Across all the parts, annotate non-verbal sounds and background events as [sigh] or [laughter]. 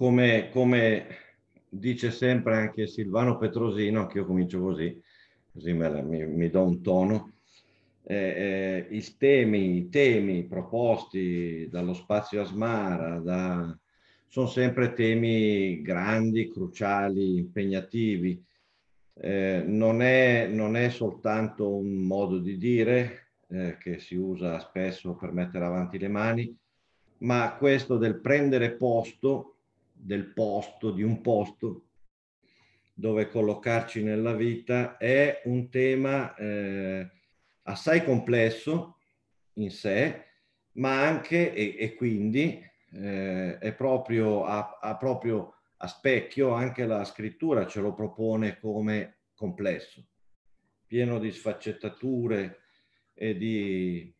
come, come dice sempre anche Silvano Petrosino, anche io comincio così, così me, mi, mi do un tono, eh, eh, i, temi, i temi proposti dallo spazio Asmara da, sono sempre temi grandi, cruciali, impegnativi. Eh, non, è, non, è, soltanto un modo di dire eh, che si usa spesso per mettere avanti le mani, ma questo del prendere posto, del posto, di un posto dove collocarci nella vita, è un tema eh, assai complesso in sé, ma anche e, e quindi eh, è proprio a, a, proprio a specchio anche la scrittura ce lo propone come complesso, pieno di sfaccettature e di,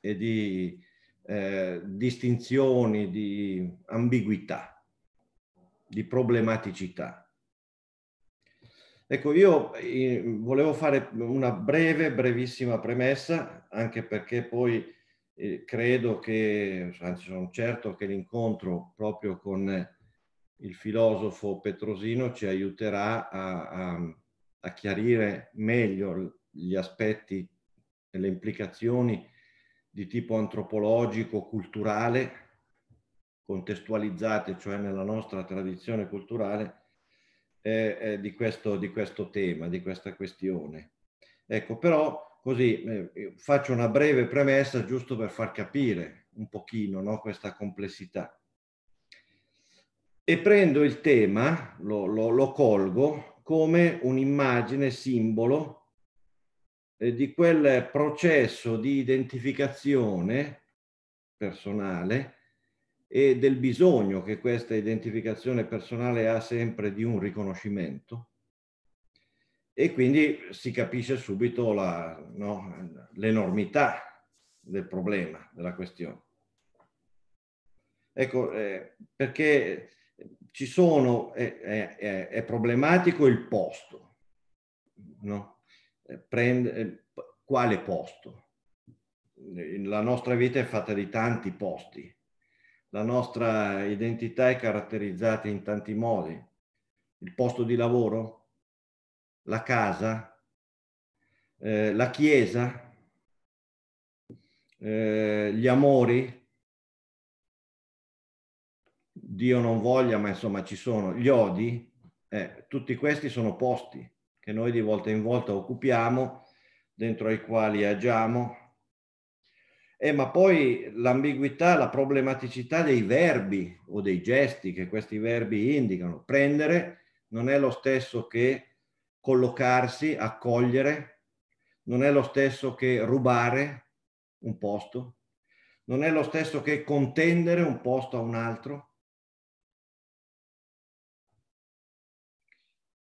e di eh, distinzioni, di ambiguità, di problematicità. Ecco, io eh, volevo fare una breve, brevissima premessa, anche perché poi eh, credo che, anzi sono certo che l'incontro proprio con il filosofo Petrosino ci aiuterà a, a, a chiarire meglio gli aspetti e le implicazioni di tipo antropologico, culturale, contestualizzate, cioè nella nostra tradizione culturale, eh, eh, di, questo, di questo tema, di questa questione. Ecco, però così eh, faccio una breve premessa giusto per far capire un pochino no, questa complessità. E prendo il tema, lo, lo, lo colgo come un'immagine simbolo eh, di quel processo di identificazione personale e del bisogno che questa identificazione personale ha sempre di un riconoscimento e quindi si capisce subito la, no, l'enormità del problema, della questione. Ecco, eh, perché ci sono, è, è, è, problematico il posto, no? Eh, prende, eh, quale posto? La nostra vita è fatta di tanti posti la nostra identità è caratterizzata in tanti modi. Il posto di lavoro, la casa, eh, la chiesa, eh, gli amori. Dio non voglia, ma insomma ci sono gli odi. Eh, tutti questi sono posti che noi di volta in volta occupiamo, dentro ai quali agiamo, eh, ma poi l'ambiguità, la problematicità dei verbi o dei gesti che questi verbi indicano. Prendere non è lo stesso che collocarsi, accogliere, non è lo stesso che rubare un posto, non è lo stesso che contendere un posto a un altro.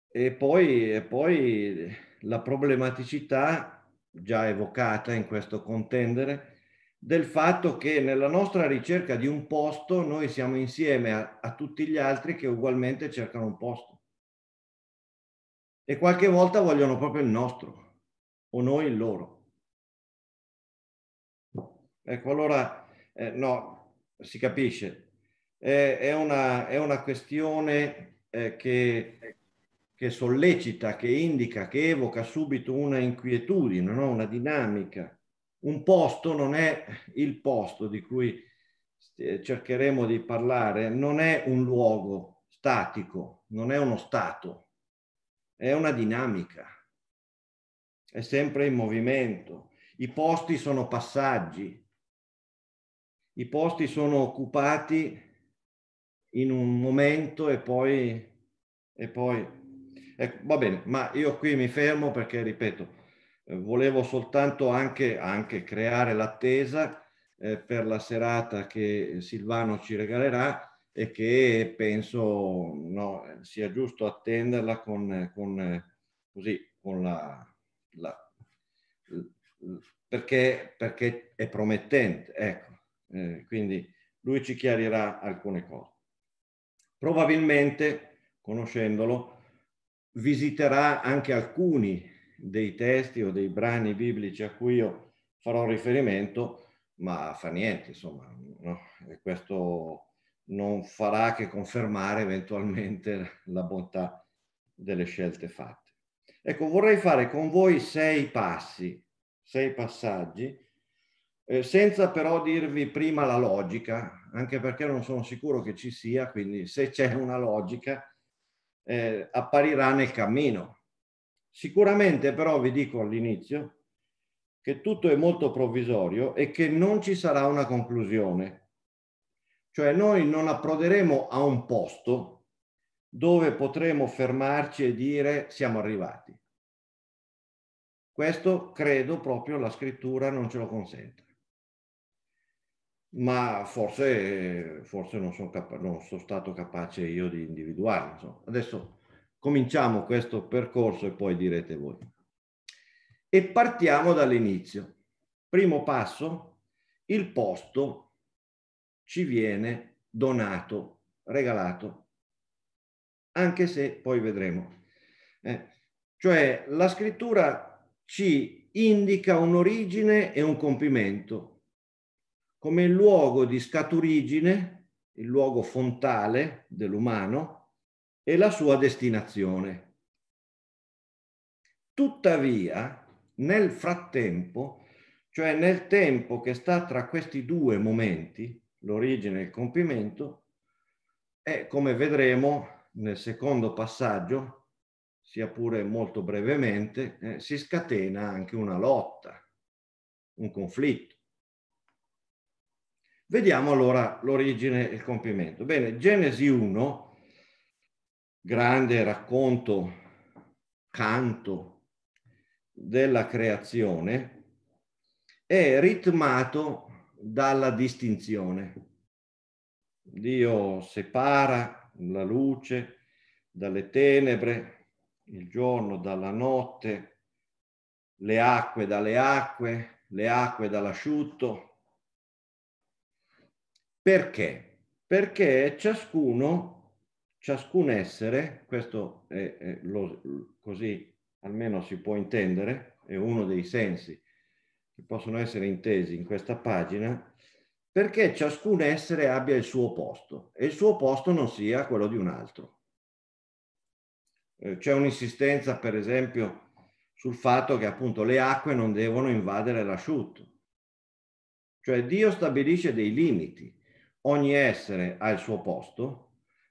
E poi, e poi la problematicità già evocata in questo contendere del fatto che nella nostra ricerca di un posto noi siamo insieme a, a tutti gli altri che ugualmente cercano un posto. E qualche volta vogliono proprio il nostro o noi il loro. Ecco, allora, eh, no, si capisce. Eh, è, una, è, una, questione eh, che, che, sollecita, che indica, che evoca subito una inquietudine, no? una dinamica un posto non è il posto di cui cercheremo di parlare, non è un luogo statico, non è uno stato, è una dinamica, è sempre in movimento. I posti sono passaggi, i posti sono occupati in un momento e poi, e poi ecco, va bene, ma io qui mi fermo perché, ripeto, volevo soltanto anche, anche creare l'attesa eh, per la serata che Silvano ci regalerà e che penso no, sia giusto attenderla con, con, così, con la, la perché, perché, è promettente. Ecco. Eh, quindi lui ci chiarirà alcune cose. Probabilmente, conoscendolo, visiterà anche alcuni dei testi o dei brani biblici a cui io farò riferimento, ma fa niente, insomma, no? questo non farà che confermare eventualmente [laughs] la bontà delle scelte fatte. Ecco, vorrei fare con voi sei passi, sei passaggi, eh, senza però dirvi prima la logica, anche perché non sono sicuro che ci sia, quindi se c'è una logica eh, apparirà nel cammino. Sicuramente però vi dico all'inizio che tutto è molto provvisorio e che non ci sarà una conclusione. Cioè noi non approderemo a un posto dove potremo fermarci e dire siamo arrivati. Questo credo proprio la scrittura non ce lo consente. Ma forse, forse non, sono non, sono stato capace io di individuarlo. Insomma. Adesso cominciamo questo percorso e poi direte voi. E partiamo dall'inizio. Primo passo, il posto ci viene donato, regalato, anche se poi vedremo. Eh, cioè la scrittura ci indica un'origine e un compimento come il luogo di scaturigine, il luogo fontale dell'umano e la sua destinazione. Tuttavia, nel frattempo, cioè nel tempo che sta tra questi due momenti, l'origine e il compimento, e come vedremo nel secondo passaggio, sia pure molto brevemente, eh, si scatena anche una lotta, un conflitto. Vediamo allora l'origine e il compimento. Bene, Genesi 1, grande racconto, canto della creazione, è ritmato dalla distinzione. Dio separa la luce dalle tenebre, il giorno dalla notte, le acque dalle acque, le acque dall'asciutto. Perché? Perché ciascuno, ciascun essere, questo è, è lo, così almeno si può intendere, è uno dei sensi che possono essere intesi in questa pagina, perché ciascun essere abbia il suo posto e il suo posto non sia quello di un altro. Eh, c'è un'insistenza, per esempio, sul fatto che appunto le acque non devono invadere l'asciutto. Cioè Dio stabilisce dei limiti. Ogni essere ha il suo posto,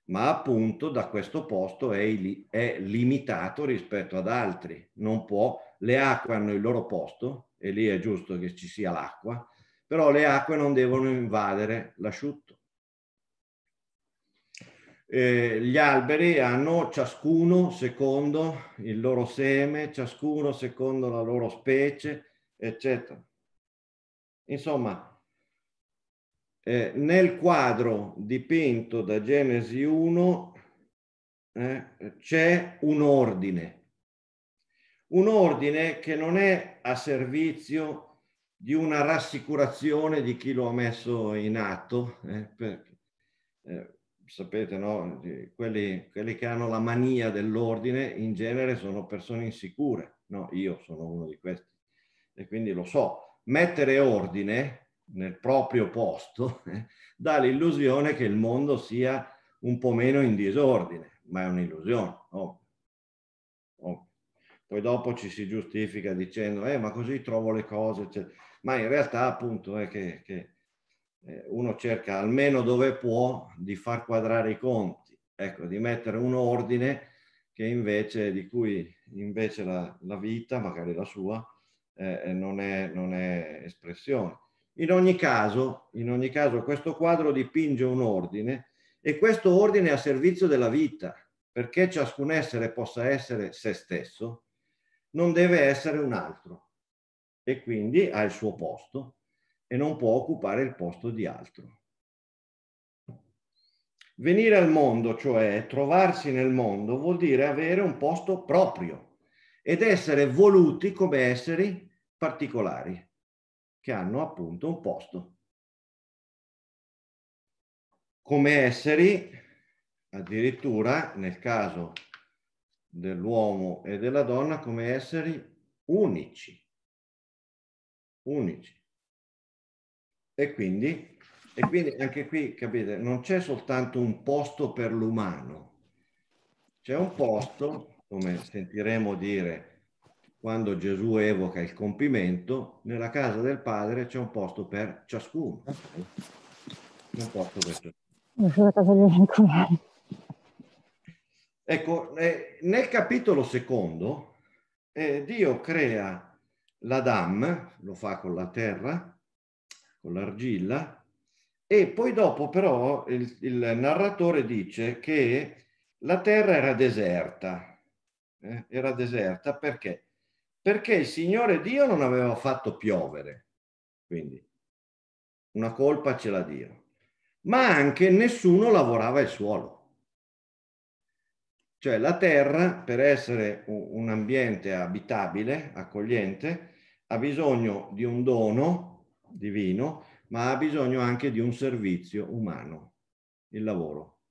ma appunto da questo posto è, è limitato rispetto ad altri. Non può, le acque hanno il loro posto, e lì è giusto che ci sia l'acqua, però le acque non devono invadere l'asciutto. Eh, gli alberi hanno ciascuno secondo il loro seme, ciascuno secondo la loro specie, eccetera. Insomma, eh, nel quadro dipinto da Genesi 1 eh, c'è un ordine un ordine che non è a servizio di una rassicurazione di chi lo ha messo in atto, eh, perché, eh, sapete, no? quelli, quelli, che hanno la mania dell'ordine in genere sono persone insicure, no? Io sono uno di questi e quindi lo so. Mettere ordine nel proprio posto [laughs] eh, dà l'illusione che il mondo sia un po' meno in disordine, ma è un'illusione. Oh. Oh poi dopo ci si giustifica dicendo eh, ma così trovo le cose, eccetera. ma in realtà appunto è che, che eh, uno cerca almeno dove può di far quadrare i conti, ecco, di mettere un ordine che invece, di cui invece la, la vita, magari la sua, eh, non, è, non è espressione. In ogni, caso, in ogni caso, questo quadro dipinge un ordine e questo ordine è a servizio della vita, perché ciascun essere possa essere se stesso, non deve essere un altro e quindi ha il suo posto e non può occupare il posto di altro. Venire al mondo, cioè trovarsi nel mondo, vuol dire avere un posto proprio ed essere voluti come esseri particolari che hanno appunto un posto. Come esseri, addirittura nel caso dell'uomo e della donna come esseri unici, unici. E quindi E quindi anche qui, capite, non c'è soltanto un posto per l'umano, c'è un posto, come sentiremo dire quando Gesù evoca il compimento, nella casa del Padre c'è un posto per ciascuno. Un posto per ciascuno. Ecco, eh, nel capitolo secondo, eh, Dio crea l'Adam, lo fa con la terra, con l'argilla, e poi dopo però il, il narratore dice che la terra era deserta. Eh? Era deserta perché? Perché il Signore Dio non aveva fatto piovere. Quindi una colpa ce l'ha Dio. Ma anche nessuno lavorava il suolo. Cioè la terra, per essere un ambiente abitabile, accogliente, ha bisogno di un dono divino, ma ha bisogno anche di un servizio umano, il lavoro.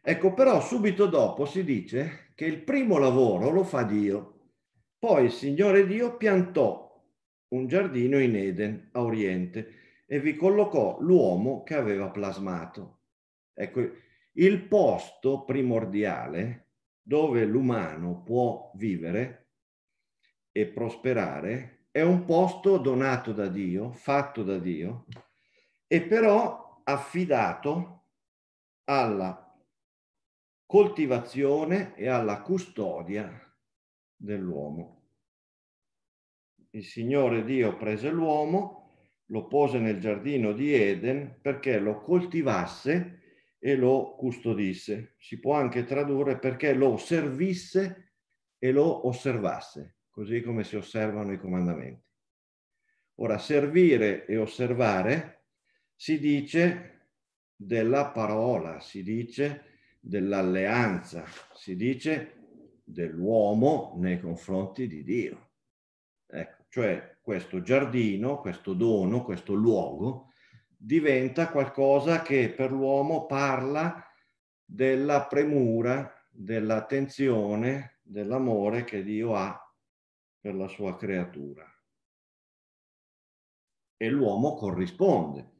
Ecco, però subito dopo si dice che il primo lavoro lo fa Dio. Poi il Signore Dio piantò un giardino in Eden, a oriente, e vi collocò l'uomo che aveva plasmato. Ecco, il posto primordiale dove l'umano può vivere e prosperare è un posto donato da Dio, fatto da Dio, e però affidato alla coltivazione e alla custodia dell'uomo. Il Signore Dio prese l'uomo, lo pose nel giardino di Eden perché lo coltivasse e lo custodisse. Si può anche tradurre perché lo servisse e lo osservasse, così come si osservano i comandamenti. Ora, servire e osservare si dice della parola, si dice dell'alleanza, si dice dell'uomo nei confronti di Dio. Ecco, cioè questo giardino, questo dono, questo luogo diventa qualcosa che per l'uomo parla della premura, dell'attenzione, dell'amore che Dio ha per la sua creatura. E l'uomo corrisponde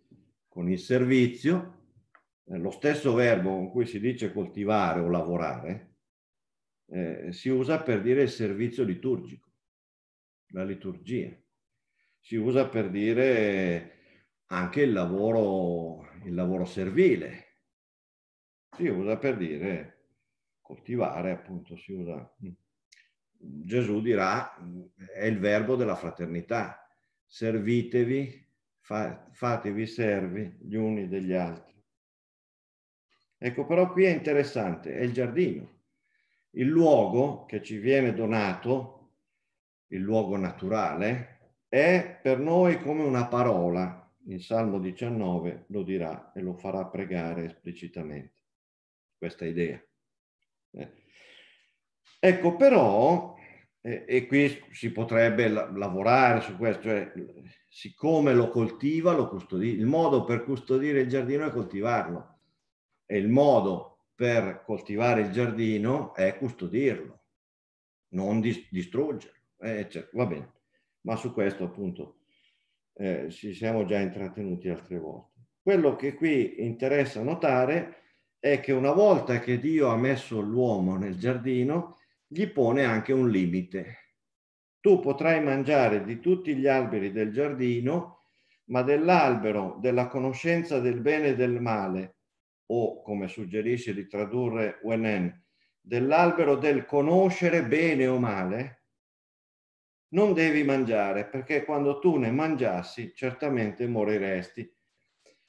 con il servizio, lo stesso verbo con cui si dice coltivare o lavorare eh, si usa per dire il servizio liturgico, la liturgia. Si usa per dire anche il lavoro, il lavoro servile. Si usa per dire coltivare, appunto, si usa. Gesù dirà, è il verbo della fraternità. Servitevi, fa, fatevi servi gli uni degli altri. Ecco, però qui è interessante, è il giardino. Il luogo che ci viene donato, il luogo naturale, è per noi come una parola. Il Salmo 19 lo dirà e lo farà pregare esplicitamente, questa idea. Eh. Ecco, però, eh, e qui si potrebbe la lavorare su questo, cioè, siccome lo coltiva, lo custodisce. Il modo per custodire il giardino è coltivarlo e il modo per coltivare il giardino è custodirlo, non dis- distruggerlo. Eh, cioè, va bene, ma su questo appunto eh, ci siamo già intrattenuti altre volte. Quello che qui interessa notare è che una volta che Dio ha messo l'uomo nel giardino, gli pone anche un limite. Tu potrai mangiare di tutti gli alberi del giardino, ma dell'albero della conoscenza del bene e del male o come suggerisce di tradurre Wenen, dell'albero del conoscere bene o male, non devi mangiare perché quando tu ne mangiassi certamente moriresti.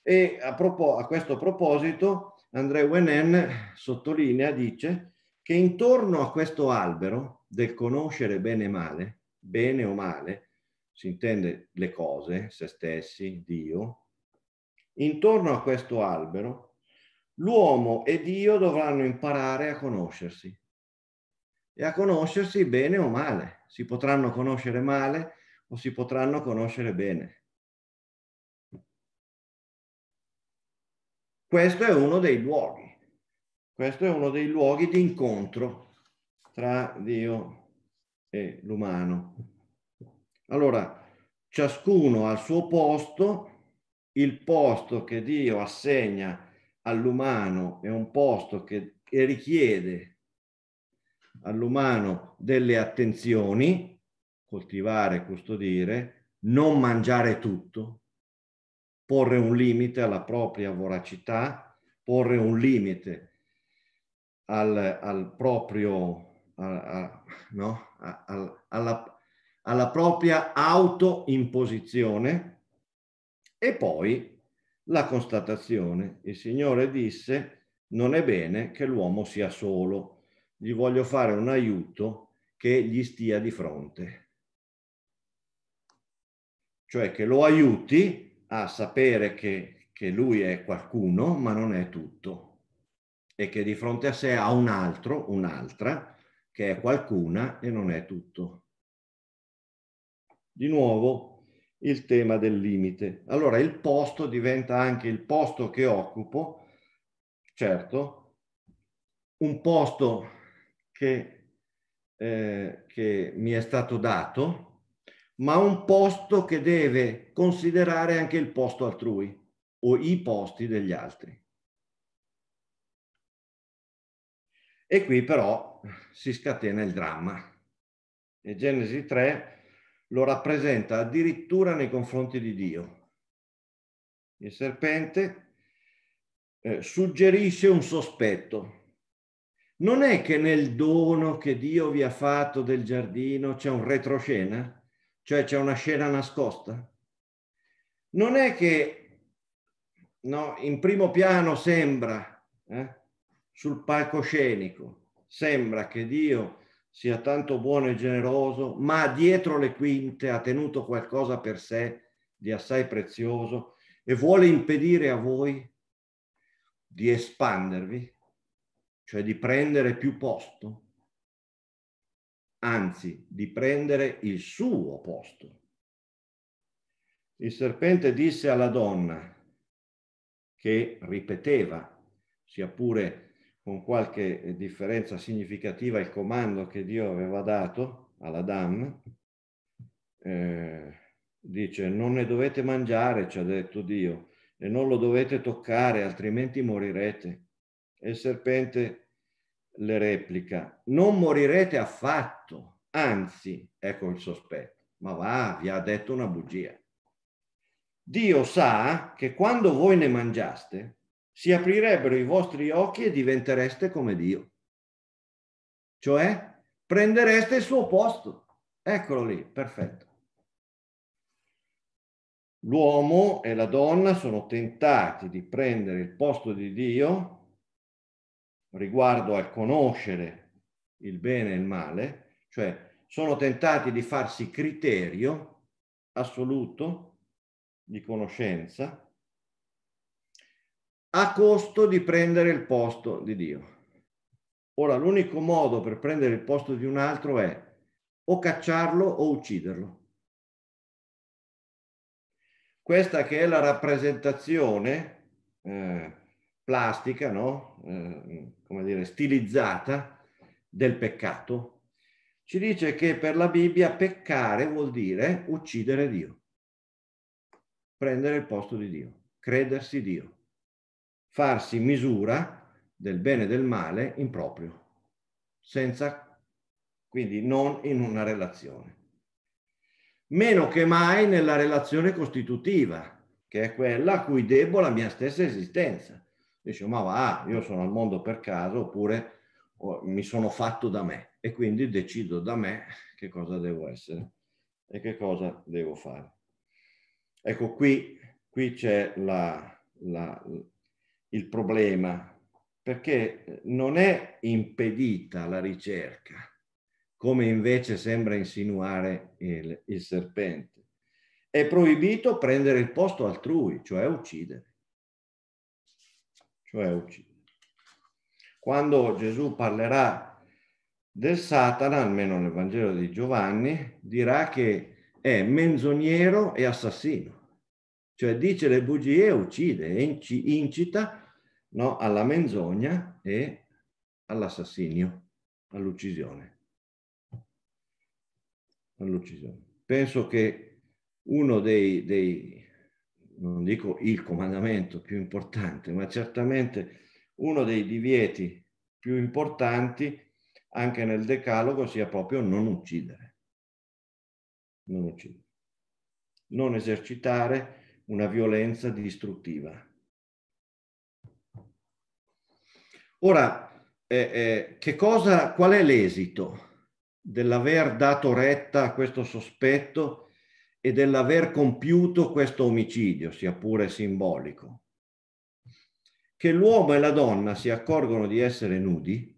E a, propos- a questo proposito André Wenen sottolinea, dice che intorno a questo albero del conoscere bene e male, bene o male, si intende le cose, se stessi, Dio, intorno a questo albero l'uomo e Dio dovranno imparare a conoscersi e a conoscersi bene o male. Si potranno conoscere male o si potranno conoscere bene. Questo è uno dei luoghi, questo è uno dei luoghi di incontro tra Dio e l'umano. Allora, ciascuno al suo posto, il posto che Dio assegna all'umano è un posto che, che richiede all'umano delle attenzioni, coltivare, custodire, non mangiare tutto, porre un limite alla propria voracità, porre un limite al, al proprio, a, a, no? a, alla, alla propria autoimposizione e poi la constatazione. Il Signore disse, non è bene che l'uomo sia solo, gli voglio fare un aiuto che gli stia di fronte. Cioè che lo aiuti a sapere che, che lui è qualcuno, ma non è tutto. E che di fronte a sé ha un altro, un'altra, che è qualcuna e non è tutto. Di nuovo il tema del limite. Allora il posto diventa anche il posto che occupo, certo, un posto che, eh, che mi è stato dato, ma un posto che deve considerare anche il posto altrui o i posti degli altri. E qui però si scatena il dramma. E Genesi 3 lo rappresenta addirittura nei confronti di Dio. Il serpente eh, suggerisce un sospetto. Non è che nel dono che Dio vi ha fatto del giardino c'è un retroscena, cioè c'è una scena nascosta. Non è che no, in primo piano sembra, eh, sul palcoscenico, sembra che Dio sia tanto buono e generoso, ma dietro le quinte ha tenuto qualcosa per sé di assai prezioso e vuole impedire a voi di espandervi, cioè di prendere più posto, anzi di prendere il suo posto. Il serpente disse alla donna, che ripeteva, sia pure con qualche differenza significativa il comando che Dio aveva dato alla Dam, eh, dice non ne dovete mangiare, ci ha detto Dio, e non lo dovete toccare, altrimenti morirete. E il serpente le replica, non morirete affatto, anzi, ecco il sospetto, ma va, vi ha detto una bugia. Dio sa che quando voi ne mangiaste, si aprirebbero i vostri occhi e diventereste come Dio. Cioè, prendereste il suo posto. Eccolo lì, perfetto. L'uomo e la donna sono tentati di prendere il posto di Dio riguardo al conoscere il bene e il male, cioè sono tentati di farsi criterio assoluto di conoscenza a costo di prendere il posto di Dio. Ora, l'unico modo per prendere il posto di un altro è o cacciarlo o ucciderlo. Questa che è la rappresentazione eh, plastica, no? eh, come dire, stilizzata del peccato, ci dice che per la Bibbia peccare vuol dire uccidere Dio, prendere il posto di Dio, credersi Dio farsi misura del bene e del male in proprio, senza, quindi non in una relazione. Meno che mai nella relazione costitutiva, che è quella a cui debbo la mia stessa esistenza. Dice, ma va, io sono al mondo per caso, oppure mi sono fatto da me e quindi decido da me che cosa devo essere e che cosa devo fare. Ecco, qui, qui c'è la, la, il problema, perché non è impedita la ricerca, come invece sembra insinuare il, il serpente. È proibito prendere il posto altrui, cioè uccidere. Cioè uccidere. Quando Gesù parlerà del Satana, almeno nel Vangelo di Giovanni, dirà che è menzognero e assassino cioè dice le bugie uccide, incita no, alla menzogna e all'assassinio, all'uccisione. all'uccisione. Penso che uno dei, dei, non dico il comandamento più importante, ma certamente uno dei divieti più importanti anche nel decalogo sia proprio non uccidere. Non uccidere. Non esercitare una violenza distruttiva. Ora, eh, eh, cosa, qual è l'esito dell'aver dato retta a questo sospetto e dell'aver compiuto questo omicidio, sia pure simbolico? Che l'uomo e la donna si accorgono di essere nudi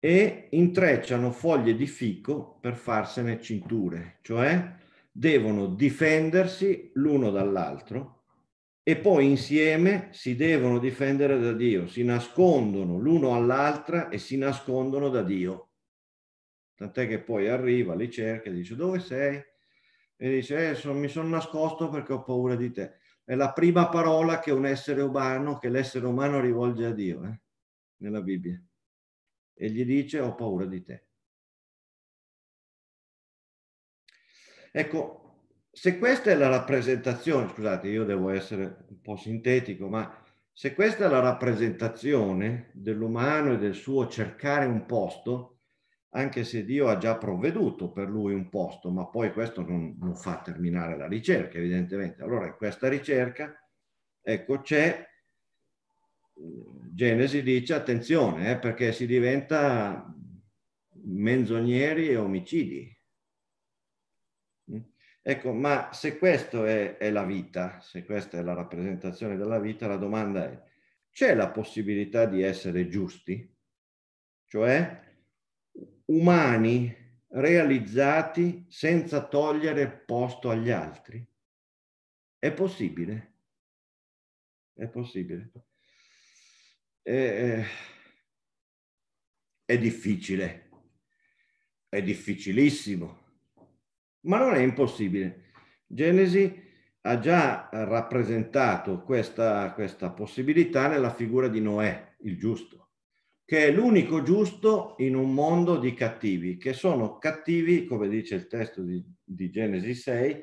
e intrecciano foglie di fico per farsene cinture, cioè devono difendersi l'uno dall'altro e poi insieme si devono difendere da Dio, si nascondono l'uno all'altra e si nascondono da Dio. Tant'è che poi arriva, li cerca e dice dove sei? E dice eh, son, mi sono nascosto perché ho paura di te. È la prima parola che un essere umano, che l'essere umano rivolge a Dio, eh? nella Bibbia. E gli dice ho paura di te. Ecco, se questa è la rappresentazione, scusate, io devo essere un po' sintetico, ma se questa è la rappresentazione dell'umano e del suo cercare un posto, anche se Dio ha già provveduto per lui un posto, ma poi questo non, non fa terminare la ricerca, evidentemente. Allora, in questa ricerca, ecco, c'è Genesi dice attenzione, eh, perché si diventa menzogneri e omicidi. Ecco, ma se questa è, è, la vita, se questa è la rappresentazione della vita, la domanda è, c'è la possibilità di essere giusti? Cioè umani realizzati senza togliere posto agli altri? È possibile? È possibile. È, è difficile, è difficilissimo ma non è impossibile. Genesi ha già rappresentato questa, questa possibilità nella figura di Noè, il giusto, che è l'unico giusto in un mondo di cattivi, che sono cattivi, come dice il testo di, di Genesi 6,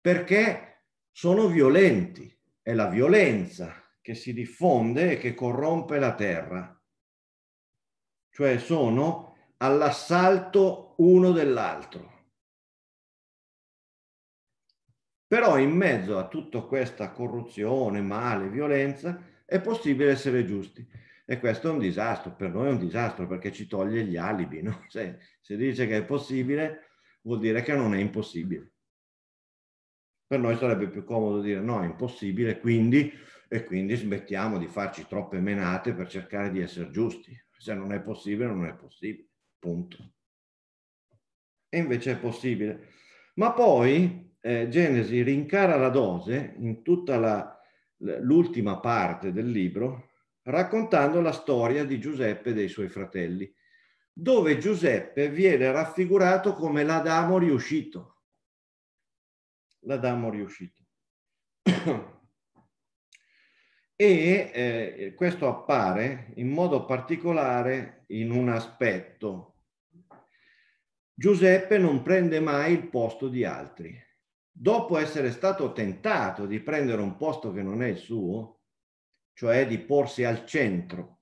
perché sono violenti. È la violenza che si diffonde e che corrompe la terra. Cioè sono all'assalto uno dell'altro. Però in mezzo a tutta questa corruzione, male, violenza, è possibile essere giusti. E questo è un disastro, per noi è un disastro perché ci toglie gli alibi. No? Se, se dice che è possibile, vuol dire che non è impossibile. Per noi sarebbe più comodo dire no, è impossibile, quindi, e quindi smettiamo di farci troppe menate per cercare di essere giusti. Se non è possibile, non è possibile. Punto. E invece è possibile. Ma poi eh, Genesi rincara la dose in tutta l'ultima parte del libro, raccontando la storia di Giuseppe e dei suoi fratelli, dove Giuseppe viene raffigurato come l'Adamo riuscito. L'Adamo riuscito. [coughs] e eh, questo appare in modo particolare in un aspetto. Giuseppe non prende mai il posto di altri dopo essere stato tentato di prendere un posto che non è il suo, cioè di porsi al centro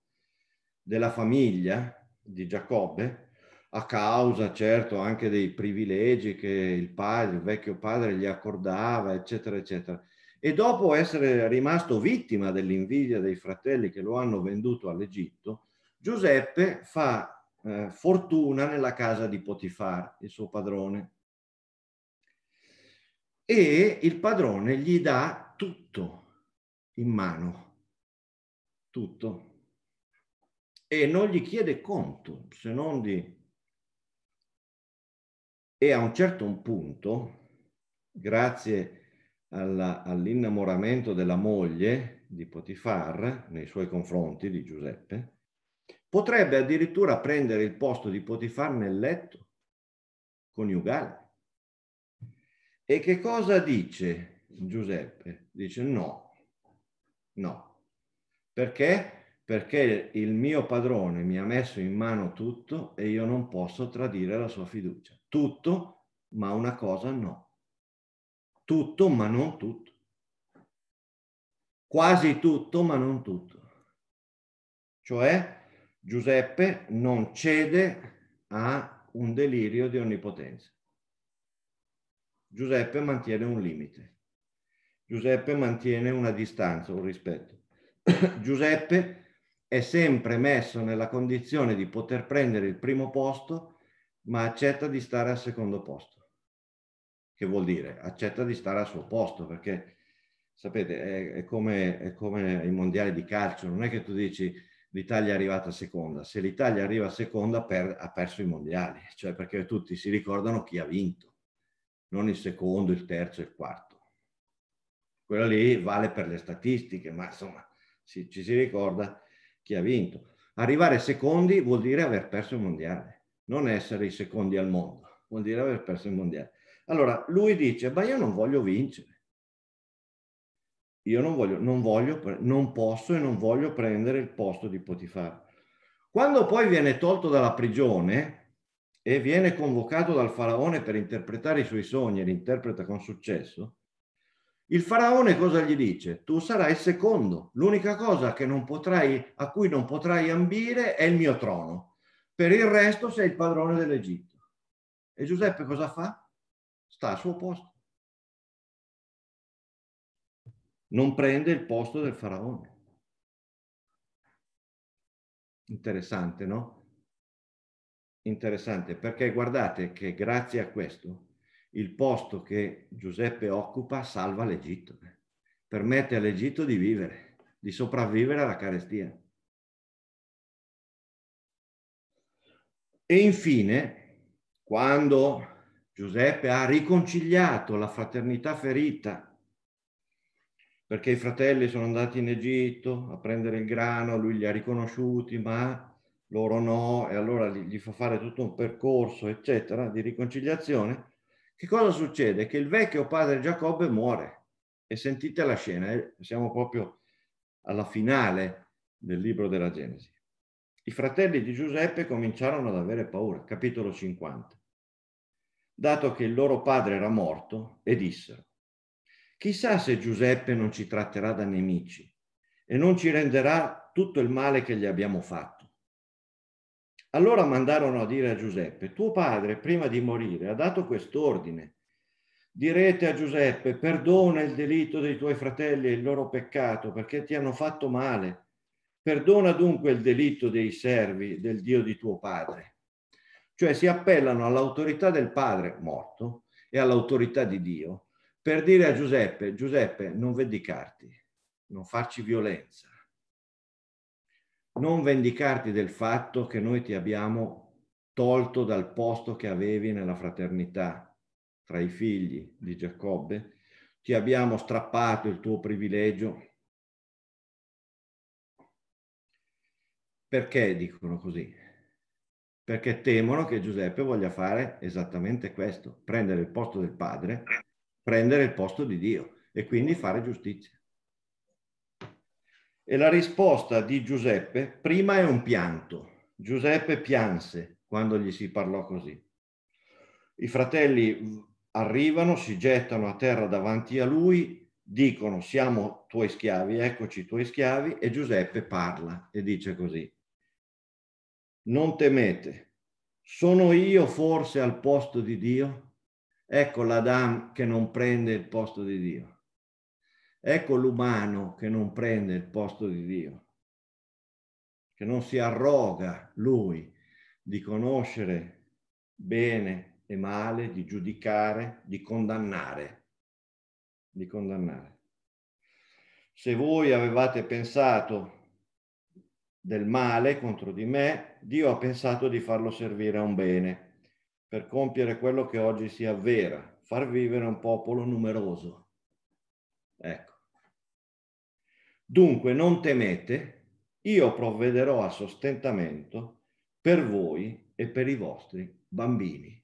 della famiglia di Giacobbe, a causa certo anche dei privilegi che il padre, il vecchio padre gli accordava, eccetera, eccetera. E dopo essere rimasto vittima dell'invidia dei fratelli che lo hanno venduto all'Egitto, Giuseppe fa eh, fortuna nella casa di Potifar, il suo padrone e il padrone gli dà tutto in mano, tutto, e non gli chiede conto se non di... E a un certo punto, grazie alla, all'innamoramento della moglie di Potifar nei suoi confronti, di Giuseppe, potrebbe addirittura prendere il posto di Potifar nel letto coniugale. E che cosa dice Giuseppe? Dice no, no. Perché? Perché il mio padrone mi ha messo in mano tutto e io non posso tradire la sua fiducia. Tutto, ma una cosa no. tutto ma non tutto. Quasi tutto ma non tutto. Cioè Giuseppe non cede a un delirio di onnipotenza. Giuseppe mantiene un limite. Giuseppe mantiene una distanza, un rispetto. [coughs] Giuseppe è sempre messo nella condizione di poter prendere il primo posto, ma accetta di stare al secondo posto. Che vuol dire? Accetta di stare al suo posto, perché sapete, è, è, come, è come i mondiali di calcio, non è che tu dici l'Italia è arrivata seconda, se l'Italia arriva seconda per, ha perso i mondiali, cioè perché tutti si ricordano chi ha vinto, non il secondo, il terzo e il quarto. Quello lì vale per le statistiche, ma insomma si, ci si ricorda chi ha vinto. Arrivare secondi vuol dire aver perso il mondiale, non essere i secondi al mondo, vuol dire aver perso il mondiale. Allora lui dice, ma io non voglio vincere. Io non voglio, non voglio, non posso e non voglio prendere il posto di Potifar. Quando poi viene tolto dalla prigione e viene convocato dal faraone per interpretare i suoi sogni e li interpreta con successo, il faraone cosa gli dice? Tu sarai secondo. L'unica cosa potrai, a cui non potrai ambire è il mio trono. Per il resto sei il padrone dell'Egitto. E Giuseppe cosa fa? Sta al suo posto. Non prende il posto del faraone. Interessante, no? Interessante perché guardate che grazie a questo il posto che Giuseppe occupa salva l'Egitto, permette all'Egitto di vivere, di sopravvivere alla carestia. E infine, quando Giuseppe ha riconciliato la fraternità ferita, perché i fratelli sono andati in Egitto a prendere il grano, lui li ha riconosciuti, ma loro no, e allora gli fa fare tutto un percorso, eccetera, di riconciliazione, che cosa succede? Che il vecchio padre Giacobbe muore e sentite la scena, eh? siamo proprio alla finale del libro della Genesi. I fratelli di Giuseppe cominciarono ad avere paura, capitolo 50, dato che il loro padre era morto e dissero, chissà se Giuseppe non ci tratterà da nemici e non ci renderà tutto il male che gli abbiamo fatto. Allora mandarono a dire a Giuseppe, tuo padre prima di morire ha dato quest'ordine. Direte a Giuseppe, perdona il delitto dei tuoi fratelli e il loro peccato perché ti hanno fatto male. Perdona dunque il delitto dei servi del Dio di tuo padre. Cioè si appellano all'autorità del padre morto e all'autorità di Dio per dire a Giuseppe, Giuseppe, non vendicarti, non farci violenza non vendicarti del fatto che noi ti abbiamo tolto dal posto che avevi nella fraternità tra i figli di Giacobbe, ti abbiamo strappato il tuo privilegio. Perché dicono così? Perché temono che Giuseppe voglia fare esattamente questo, prendere il posto del padre, prendere il posto di Dio e quindi fare giustizia. E la risposta di Giuseppe prima è un pianto. Giuseppe pianse quando gli si parlò così. I fratelli arrivano, si gettano a terra davanti a lui, dicono siamo tuoi schiavi, eccoci tuoi schiavi, e Giuseppe parla e dice così. Non temete, sono io forse al posto di Dio? Ecco l'Adam che non prende il posto di Dio. Ecco l'umano che non prende il posto di Dio, che non si arroga lui di conoscere bene e male, di giudicare, di condannare, di condannare. Se voi avevate pensato del male contro di me, Dio ha pensato di farlo servire a un bene, per compiere quello che oggi si avvera, far vivere un popolo numeroso. Ecco. Dunque non temete, io provvederò a sostentamento per voi e per i vostri bambini.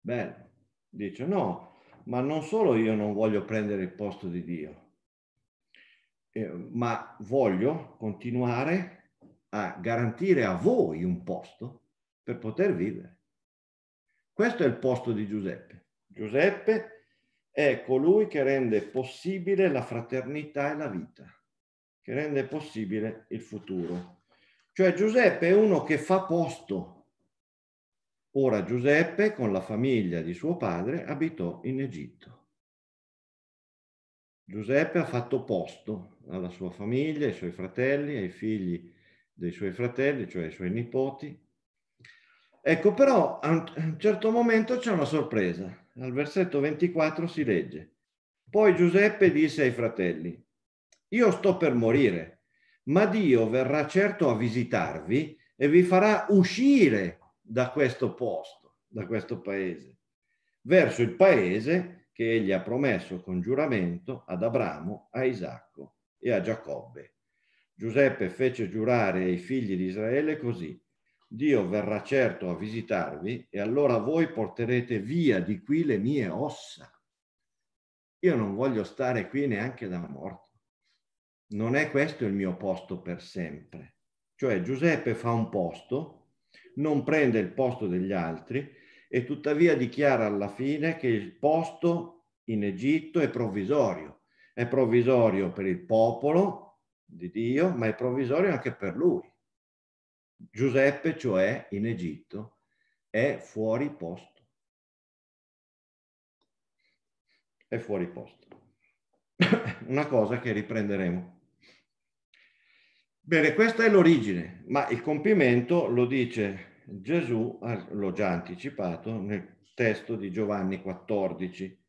Bello. Dice no, ma non solo io non voglio prendere il posto di Dio, eh, ma voglio continuare a garantire a voi un posto per poter vivere. Questo è il posto di Giuseppe. Giuseppe è colui che rende possibile la fraternità e la vita, che rende possibile il futuro. Cioè Giuseppe è uno che fa posto. Ora Giuseppe con la famiglia di suo padre abitò in Egitto. Giuseppe ha fatto posto alla sua famiglia, ai suoi fratelli, ai figli dei suoi fratelli, cioè ai suoi nipoti. Ecco, però a un certo momento c'è una sorpresa. Al versetto 24 si legge, poi Giuseppe disse ai fratelli, io sto per morire, ma Dio verrà certo a visitarvi e vi farà uscire da questo posto, da questo paese, verso il paese che egli ha promesso con giuramento ad Abramo, a Isacco e a Giacobbe. Giuseppe fece giurare ai figli di Israele così, Dio verrà certo a visitarvi e allora voi porterete via di qui le mie ossa. Io non voglio stare qui neanche da morto. Non è questo il mio posto per sempre. Cioè Giuseppe fa un posto, non prende il posto degli altri e tuttavia dichiara alla fine che il posto in Egitto è provvisorio. È provvisorio per il popolo di Dio, ma è provvisorio anche per lui. Giuseppe, cioè in Egitto, è fuori posto. È fuori posto. [laughs] Una cosa che riprenderemo. Bene, questa è l'origine, ma il compimento lo dice Gesù, l'ho già anticipato, nel testo di Giovanni 14,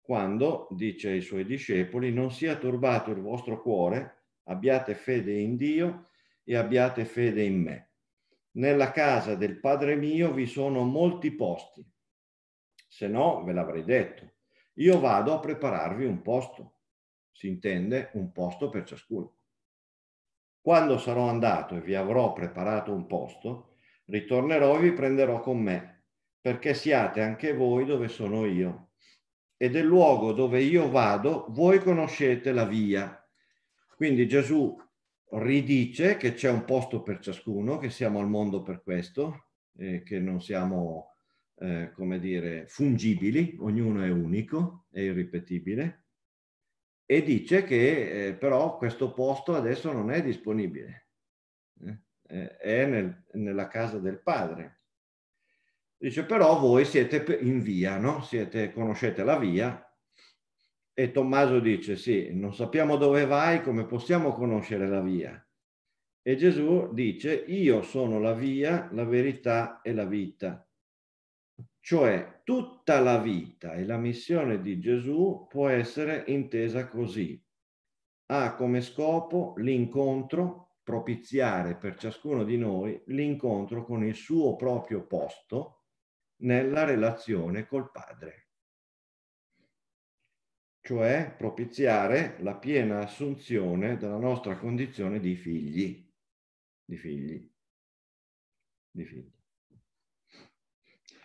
quando dice ai suoi discepoli, non sia turbato il vostro cuore, abbiate fede in Dio e abbiate fede in me. Nella casa del Padre mio vi sono molti posti, se no ve l'avrei detto. Io vado a prepararvi un posto, si intende un posto per ciascuno. Quando sarò andato e vi avrò preparato un posto, ritornerò e vi prenderò con me, perché siate anche voi dove sono io. E del luogo dove io vado, voi conoscete la via. Quindi Gesù ridice che c'è un posto per ciascuno, che siamo al mondo per questo, eh, che non siamo, eh, come dire, fungibili, ognuno è unico, è irripetibile, e dice che eh, però questo posto adesso non è disponibile, eh, è nel, nella casa del padre. Dice però voi siete in via, no? Siete, conoscete la via, e Tommaso dice, sì, non sappiamo dove vai, come possiamo conoscere la via? E Gesù dice, io sono la via, la verità e la vita. Cioè tutta la vita e la missione di Gesù può essere intesa così. Ha come scopo l'incontro, propiziare per ciascuno di noi l'incontro con il suo proprio posto nella relazione col Padre cioè propiziare la piena assunzione della nostra condizione di figli, di figli, di figli.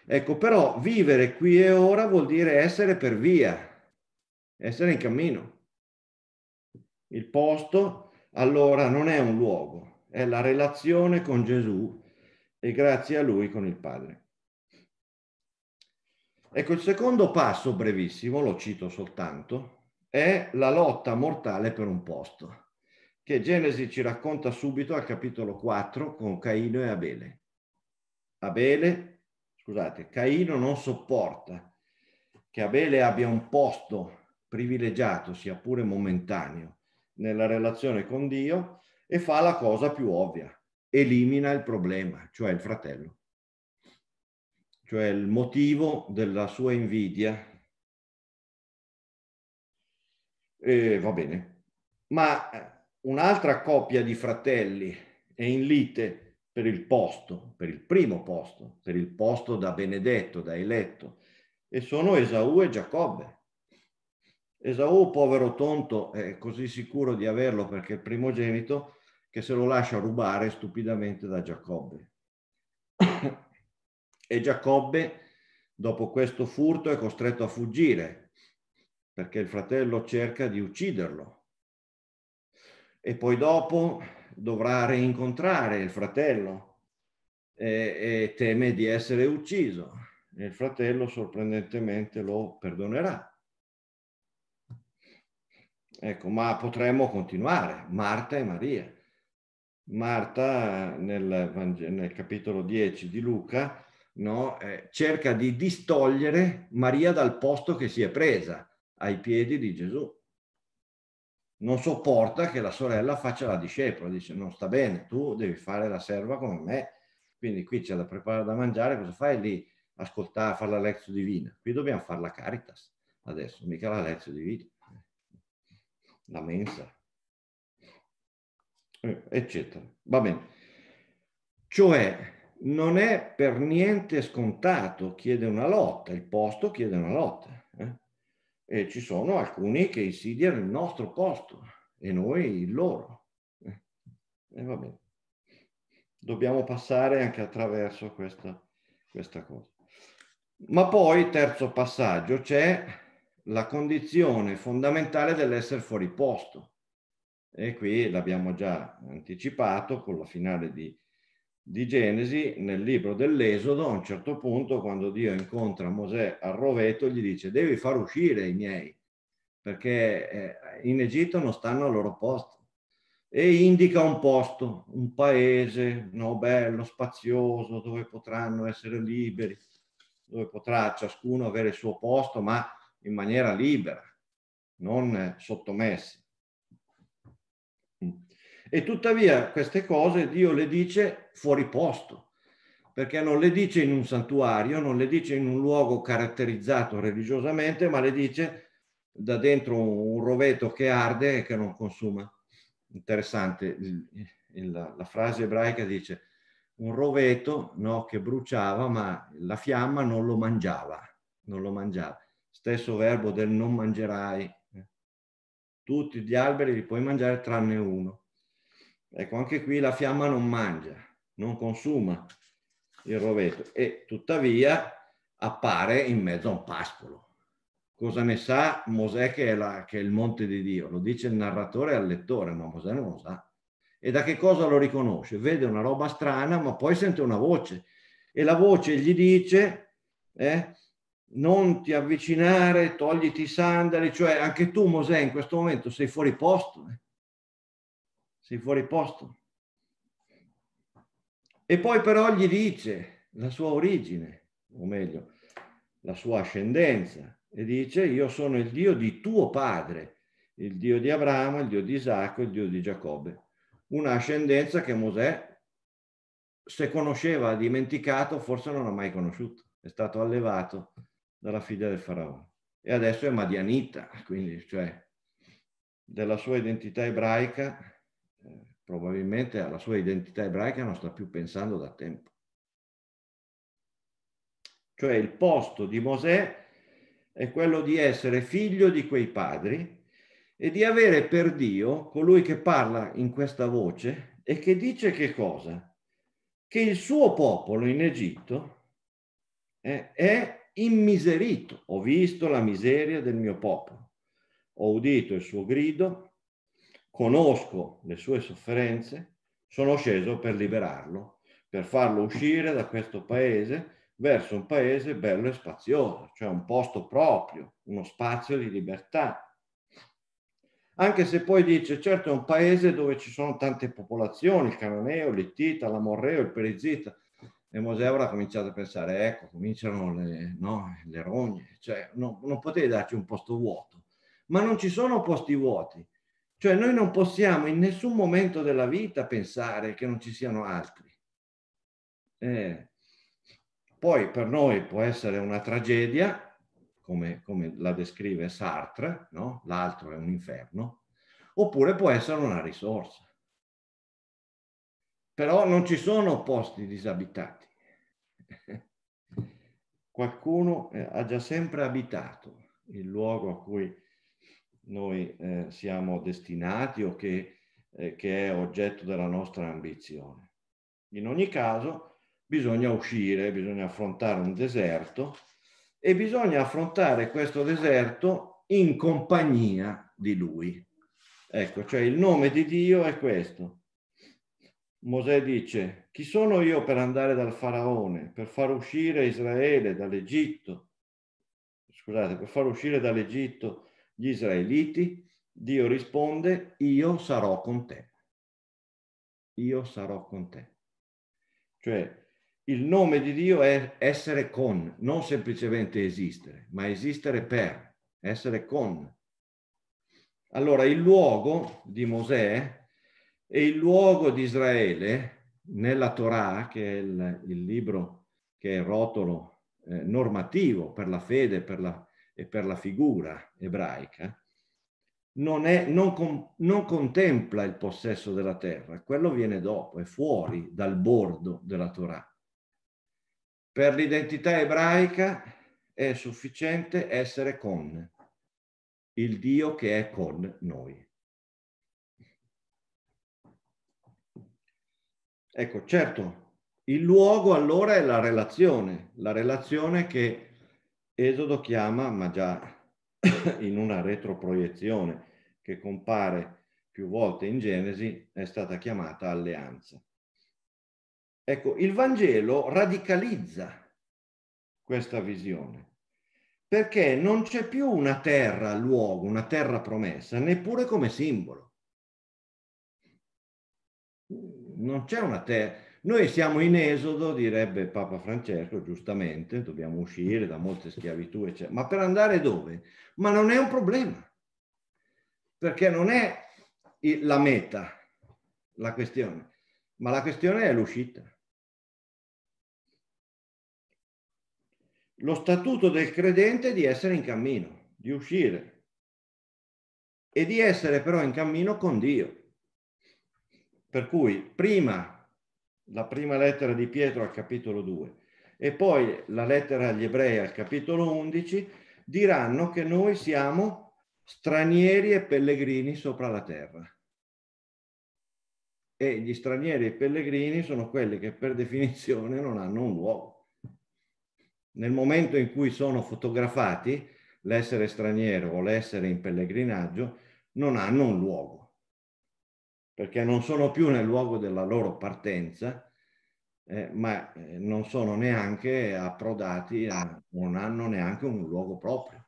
Ecco, però vivere qui e ora vuol dire essere per via, essere in cammino. Il posto allora non è un luogo, è la relazione con Gesù e grazie a lui con il Padre. Ecco, il secondo passo, brevissimo, lo cito soltanto, è la lotta mortale per un posto, che Genesi ci racconta subito al capitolo 4 con Caino e Abele. Abele, scusate, Caino non sopporta che Abele abbia un posto privilegiato, sia pure momentaneo, nella relazione con Dio e fa la cosa più ovvia, elimina il problema, cioè il fratello cioè il motivo della sua invidia. E va bene. Ma eh, un'altra coppia di fratelli è in lite per il posto, per il primo posto, per il posto da benedetto, da eletto, e sono Esaù e Giacobbe. Esaù, povero tonto, è così sicuro di averlo perché è il primogenito che se lo lascia rubare stupidamente da Giacobbe. E Giacobbe, dopo questo furto, è costretto a fuggire perché il fratello cerca di ucciderlo. E poi dopo dovrà rincontrare il fratello e, e teme di essere ucciso. E il fratello sorprendentemente lo perdonerà Ecco, ma potremmo continuare. Marta e Maria. Marta nel, nel capitolo 10 di Luca no, eh, cerca di distogliere Maria dal posto che si è presa ai piedi di Gesù. Non sopporta che la sorella faccia la discepola, dice non sta bene, tu devi fare la serva come me, quindi qui c'è da preparare da mangiare, cosa fai lì? Ascoltare, fare la lezione divina. Qui dobbiamo fare la caritas adesso, mica la lezione divina. La mensa. Eh, eccetera. Va bene. Cioè, non è per niente scontato, chiede una lotta, il posto chiede una lotta. Eh? E ci sono alcuni che insidiano il nostro posto e noi il loro. Eh? E va bene. Dobbiamo passare anche attraverso questa, questa cosa. Ma poi, terzo passaggio, c'è la condizione fondamentale dell'essere fuori posto. E qui l'abbiamo già anticipato con la finale di, di Genesi, nel libro dell'Esodo, a un certo punto, quando Dio incontra Mosè al roveto, gli dice devi far uscire i miei, perché eh, in Egitto non stanno al loro posto. E indica un posto, un paese no, bello, spazioso, dove potranno essere liberi, dove potrà ciascuno avere il suo posto, ma in maniera libera, non sottomessi. E tuttavia queste cose Dio le dice fuori posto, perché non le dice in un santuario, non le dice in un luogo caratterizzato religiosamente, ma le dice da dentro un roveto che arde e che non consuma. Interessante, il, il, la frase ebraica dice un roveto no, che bruciava, ma la fiamma non lo mangiava, non lo mangiava. Stesso verbo del non mangerai. Tutti gli alberi li puoi mangiare tranne uno. Ecco, anche qui la fiamma non mangia, non consuma il roveto e tuttavia appare in mezzo a un pascolo. Cosa ne sa Mosè che è, la, che è il monte di Dio? Lo dice il narratore al lettore, ma Mosè non lo sa. E da che cosa lo riconosce? Vede una roba strana, ma poi sente una voce e la voce gli dice eh, non ti avvicinare, togliti i sandali, cioè anche tu Mosè in questo momento sei fuori posto. Eh sei fuori posto. E poi però gli dice la sua origine, o meglio, la sua ascendenza, e dice io sono il Dio di tuo padre, il Dio di Abramo, il Dio di Isacco, il Dio di Giacobbe. Una ascendenza che Mosè, se conosceva, ha dimenticato, forse non ha mai conosciuto. È stato allevato dalla figlia del faraone. E adesso è Madianita, quindi cioè della sua identità ebraica probabilmente alla sua identità ebraica non sta più pensando da tempo. Cioè il posto di Mosè è quello di essere figlio di quei padri e di avere per Dio colui che parla in questa voce e che dice che cosa? Che il suo popolo in Egitto è, è immiserito. Ho visto la miseria del mio popolo, ho udito il suo grido, conosco le sue sofferenze, sono sceso per liberarlo, per farlo uscire da questo paese verso un paese bello e spazioso, cioè un posto proprio, uno spazio di libertà. Anche se poi dice, certo è un paese dove ci sono tante popolazioni, il Cananeo, l'Ittita, l'Amorreo, il Perizita, e Mosè avrà cominciato a pensare, ecco, cominciano le, no, le rogne, cioè no, non potevi darci un posto vuoto, ma non ci sono posti vuoti, cioè noi non possiamo in nessun momento della vita pensare che non ci siano altri. Eh, poi per noi può essere una tragedia, come, come la descrive Sartre, no? l'altro è un inferno, oppure può essere una risorsa. Però non ci sono posti disabitati. [laughs] Qualcuno eh, ha già sempre abitato il luogo a cui noi eh, siamo destinati o che, eh, che è oggetto della nostra ambizione. In ogni caso bisogna uscire, bisogna affrontare un deserto e bisogna affrontare questo deserto in compagnia di lui. Ecco, cioè il nome di Dio è questo. Mosè dice, chi sono io per andare dal faraone, per far uscire Israele dall'Egitto? Scusate, per far uscire dall'Egitto gli israeliti, Dio risponde, io sarò con te. Io sarò con te. Cioè, il nome di Dio è essere con, non semplicemente esistere, ma esistere per, essere con. Allora, il luogo di Mosè e il luogo di Israele nella Torah, che è il, il libro che è il rotolo eh, normativo per la fede per la, e per la figura ebraica, non, è, non, com, non contempla il possesso della terra, quello viene dopo, è fuori dal bordo della Torah. Per l'identità ebraica è sufficiente essere con il Dio che è con noi. Ecco, certo, il luogo allora è la relazione, la relazione che Esodo chiama, ma già [coughs] in una retroproiezione che compare più volte in Genesi, è stata chiamata alleanza. Ecco, il Vangelo radicalizza questa visione perché non c'è più una terra, luogo, una terra promessa, neppure come simbolo. Non c'è una terra. Noi siamo in esodo, direbbe Papa Francesco, giustamente, dobbiamo uscire da molte schiavitù, eccetera. Ma per andare dove? Ma non è un problema, perché non è la meta la questione, ma la questione è l'uscita. Lo statuto del credente è di essere in cammino, di uscire e di essere però in cammino con Dio. Per cui prima la prima lettera di Pietro al capitolo 2 e poi la lettera agli ebrei al capitolo 11 diranno che noi siamo stranieri e pellegrini sopra la terra. E gli stranieri e pellegrini sono quelli che per definizione non hanno un luogo. Nel momento in cui sono fotografati, l'essere straniero o l'essere in pellegrinaggio non hanno un luogo, perché non sono più nel luogo della loro partenza, eh, ma eh, non sono neanche approdati, a, non hanno neanche un luogo proprio.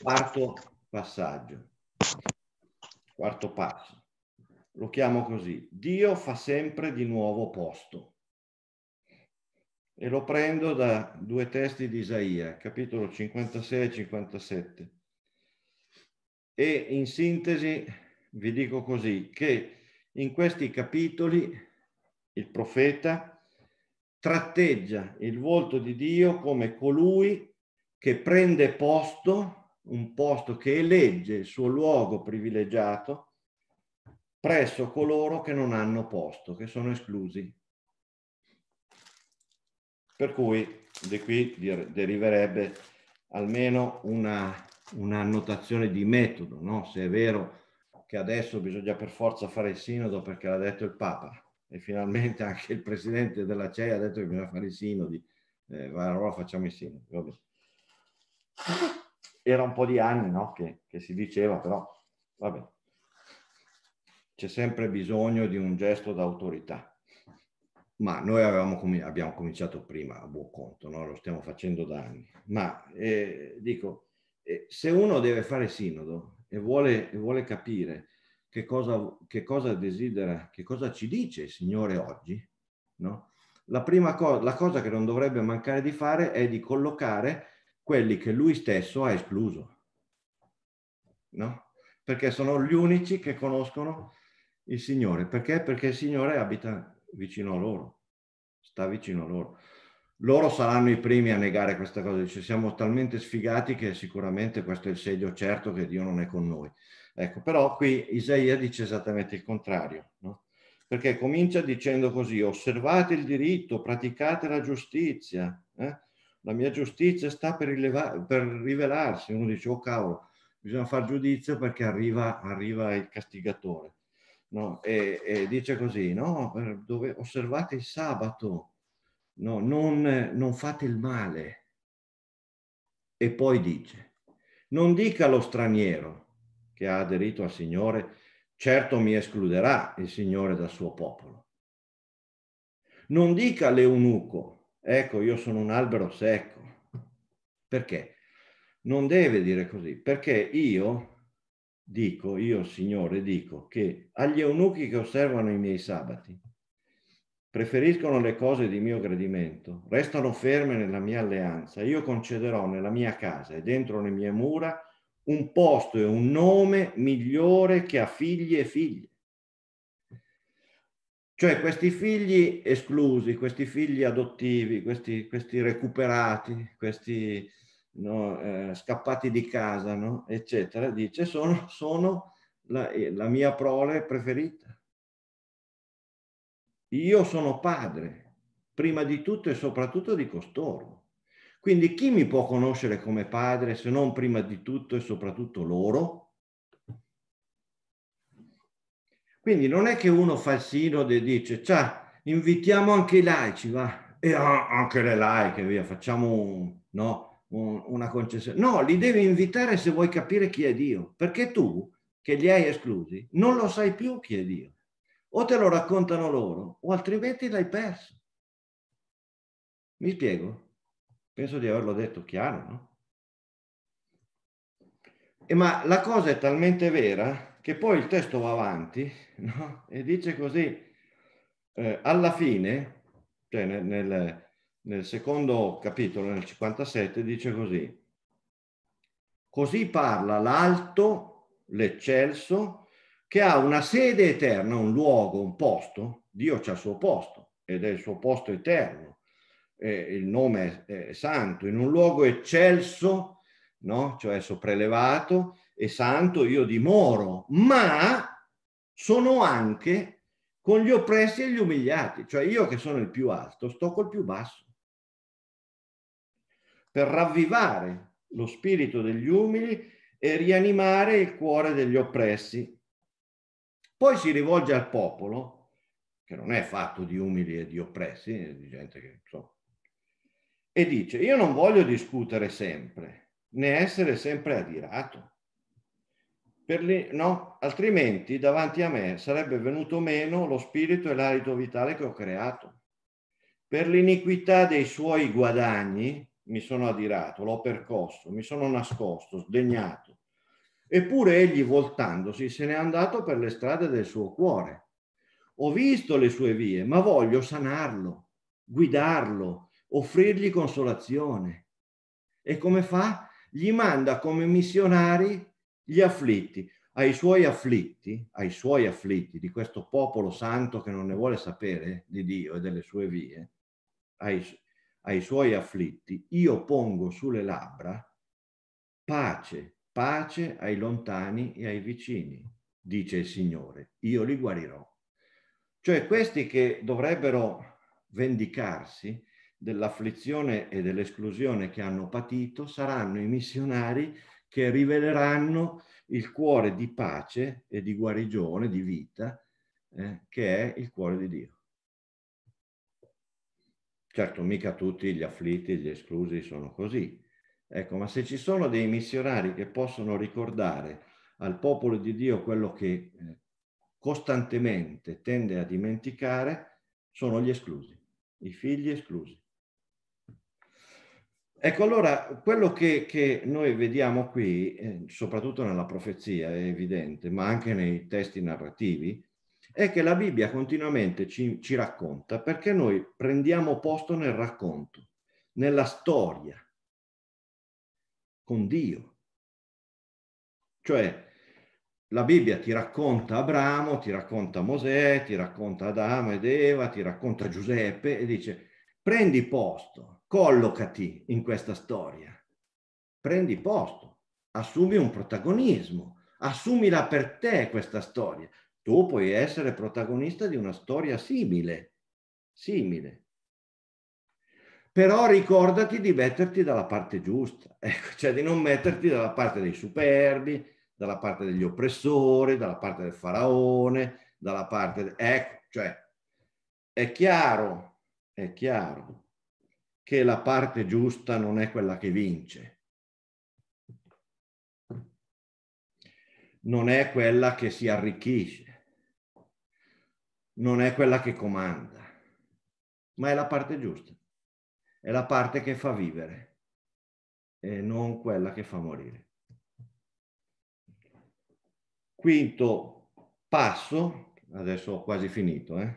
Quarto passaggio, quarto passo, lo chiamo così, Dio fa sempre di nuovo posto e lo prendo da due testi di Isaia, capitolo 56 e 57. E in sintesi vi dico così, che in questi capitoli il profeta tratteggia il volto di Dio come colui che prende posto, un posto che elegge il suo luogo privilegiato presso coloro che non hanno posto, che sono esclusi. Per cui di qui deriverebbe almeno una, una annotazione di metodo, no? se è vero che adesso bisogna per forza fare il sinodo perché l'ha detto il Papa e finalmente anche il presidente della CEI ha detto che bisogna fare i sinodi, eh, allora facciamo i sinodi. Vabbè. Era un po' di anni no? che, che si diceva, però vabbè. C'è sempre bisogno di un gesto d'autorità ma noi avevamo, abbiamo cominciato prima a buon conto, no? lo stiamo facendo da anni. Ma eh, dico, se uno deve fare sinodo e vuole, e vuole capire che cosa, che cosa, desidera, che cosa ci dice il Signore oggi, no? la prima cosa, la cosa che non dovrebbe mancare di fare è di collocare quelli che lui stesso ha escluso, no? perché sono gli unici che conoscono il Signore. Perché? Perché il Signore abita vicino a loro, sta vicino a loro. Loro saranno i primi a negare questa cosa, ci siamo talmente sfigati che sicuramente questo è il segno certo che Dio non è con noi. Ecco, però qui Isaia dice esattamente il contrario, no? perché comincia dicendo così, osservate il diritto, praticate la giustizia, eh? la mia giustizia sta per, rileva- per, rivelarsi, uno dice, oh cavolo, bisogna fare giudizio perché arriva, arriva il castigatore no? e, e, dice così, no? Dove osservate il sabato, no? non, non fate il male. E poi dice, non dica allo straniero che ha aderito al Signore, certo mi escluderà il Signore dal suo popolo. Non dica all'eunuco, ecco io sono un albero secco. Perché? non deve dire così, perché io dico, io Signore dico che agli eunuchi che osservano i miei sabati, preferiscono le cose di mio gradimento, restano ferme nella mia alleanza, io concederò nella mia casa e dentro le mie mura un posto e un nome migliore che a figli e figlie. Cioè questi figli esclusi, questi figli adottivi, questi, questi recuperati, questi no, eh, scappati di casa, no, eccetera, dice sono, sono la, la mia prole preferita. Io sono padre, prima di tutto e soprattutto di costoro. Quindi chi mi può conoscere come padre se non prima di tutto e soprattutto loro? Quindi non è che uno fa il sinode e dice, ciao, invitiamo anche i laici, va, e anche le laiche, via, facciamo un, no, un, una concessione. No, li devi invitare se vuoi capire chi è Dio, perché tu, che li hai esclusi, non lo sai più chi è Dio. O te lo raccontano loro, o altrimenti l'hai perso. Mi spiego? Penso di averlo detto chiaro, no? E ma la cosa è talmente vera che poi il testo va avanti [laughs] no? e dice così, eh, alla fine, cioè nel, nel, nel secondo capitolo, nel 57, dice così, così parla l'alto, l'eccelso, che ha una sede eterna, un luogo, un posto, Dio c'ha il suo posto ed è il suo posto eterno, eh, il nome è, è, santo, in un luogo eccelso, no? cioè sopraelevato e santo io dimoro, ma sono anche con gli oppressi e gli umiliati, cioè io che sono il più alto sto col più basso, per ravvivare lo spirito degli umili e rianimare il cuore degli oppressi. Poi si rivolge al popolo, che non è fatto di umili e di oppressi, di gente che insomma, e dice io non voglio discutere sempre né essere sempre adirato. Li, no? Altrimenti davanti a me sarebbe venuto meno lo spirito e l'alito vitale che ho creato. Per l'iniquità dei suoi guadagni mi sono adirato, l'ho percosso, mi sono nascosto, sdegnato. Eppure egli voltandosi se n'è andato per le strade del suo cuore. Ho visto le sue vie, ma voglio sanarlo, guidarlo, offrirgli consolazione. E come fa? Gli manda come missionari gli afflitti. Ai suoi afflitti, ai suoi afflitti di questo popolo santo che non ne vuole sapere di Dio e delle sue vie, ai, ai suoi afflitti, io pongo sulle labbra pace, pace ai lontani e ai vicini, dice il Signore, io li guarirò. Cioè questi che dovrebbero vendicarsi dell'afflizione e dell'esclusione che hanno patito saranno i missionari che riveleranno il cuore di pace e di guarigione, di vita, eh, che è il cuore di Dio. Certo, mica tutti gli afflitti, gli esclusi sono così. Ecco, ma se ci sono dei missionari che possono ricordare al popolo di Dio quello che eh, costantemente tende a dimenticare, sono gli esclusi, i figli esclusi. Ecco, allora, quello che, che noi vediamo qui, eh, soprattutto nella profezia, è evidente, ma anche nei testi narrativi, è che la Bibbia continuamente ci, ci racconta perché noi prendiamo posto nel racconto, nella storia, con Dio. Cioè, la Bibbia ti racconta Abramo, ti racconta Mosè, ti racconta Adamo ed Eva, ti racconta Giuseppe e dice prendi posto, collocati in questa storia, prendi posto, assumi un protagonismo, assumila per te questa storia. Tu puoi essere protagonista di una storia simile, simile. Però ricordati di metterti dalla parte giusta, [laughs] ecco, cioè di non metterti dalla parte dei superbi, dalla parte degli oppressori, dalla parte del faraone, dalla parte... De... Ecco, cioè, è chiaro, è chiaro che la parte giusta non è quella che vince. Non è quella che si arricchisce. Non è quella che comanda. Ma è la parte giusta. È la parte che fa vivere. e non quella che fa morire. Quinto passo, adesso ho quasi finito, eh?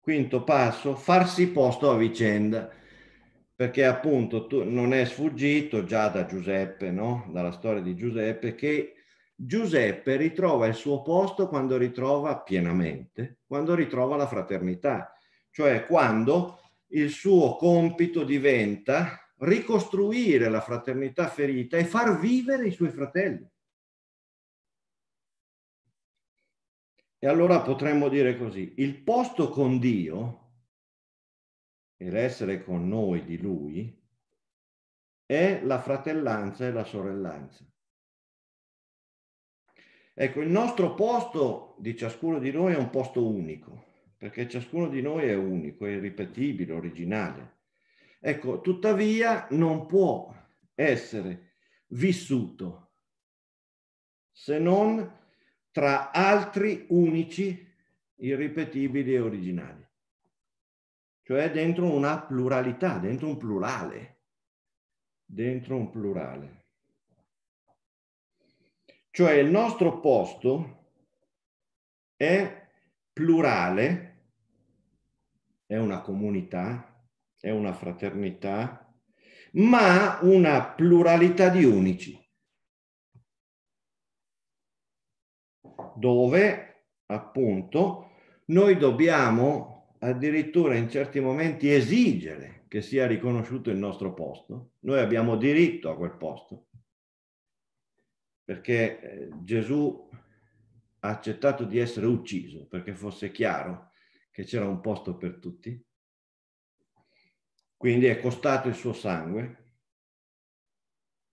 quinto passo, farsi posto a vicenda, perché appunto tu, non è sfuggito già da Giuseppe, no? dalla storia di Giuseppe, che Giuseppe ritrova il suo posto quando ritrova pienamente, quando ritrova la fraternità, cioè quando il suo compito diventa ricostruire la fraternità ferita e far vivere i suoi fratelli. E allora potremmo dire così, il posto con Dio e l'essere con noi di Lui è la fratellanza e la sorellanza. Ecco, il nostro posto di ciascuno di noi è un posto unico, perché ciascuno di noi è unico, è irripetibile, originale. Ecco, tuttavia non può essere vissuto se non tra altri unici, irripetibili e originali. Cioè dentro una pluralità, dentro un plurale. Dentro un plurale. Cioè il nostro posto è plurale, è una comunità, è una fraternità, ma una pluralità di unici, dove appunto noi dobbiamo addirittura in certi momenti esigere che sia riconosciuto il nostro posto. Noi abbiamo diritto a quel posto perché eh, Gesù ha accettato di essere ucciso perché fosse chiaro che c'era un posto per tutti. Quindi è costato il suo sangue.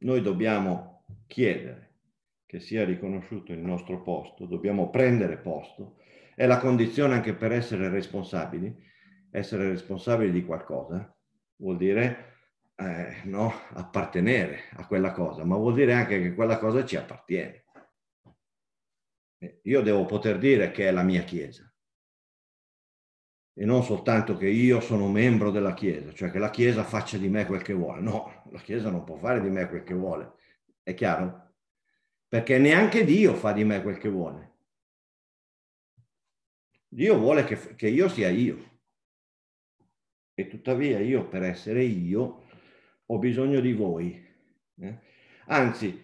Noi dobbiamo chiedere che sia riconosciuto il nostro posto, dobbiamo prendere posto. È la condizione anche per essere responsabili. Essere responsabili di qualcosa vuol dire eh, no, appartenere a quella cosa, ma vuol dire anche che quella cosa ci appartiene. Io devo poter dire che è la mia Chiesa e non soltanto che io sono membro della Chiesa, cioè che la Chiesa faccia di me quel che vuole. No, la Chiesa non può fare di me quel che vuole, è chiaro? Perché neanche Dio fa di me quel che vuole. Dio vuole che, che io sia io. E tuttavia io per essere io ho bisogno di voi. Eh? Anzi,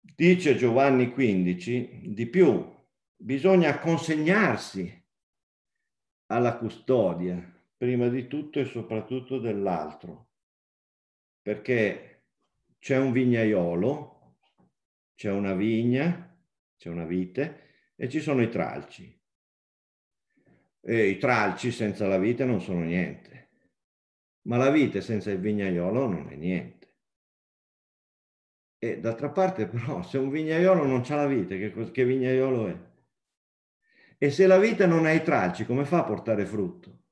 dice Giovanni 15, di più, bisogna consegnarsi alla custodia, prima di tutto e soprattutto dell'altro, perché c'è un vignaiolo, c'è una vigna, c'è una vite e ci sono i tralci. E i tralci senza la vite non sono niente ma la vite senza il vignaiolo non è niente. E d'altra parte però, se un vignaiolo non ha la vite, che, che vignaiolo è? E se la vite non ha i tralci, come fa a portare frutto?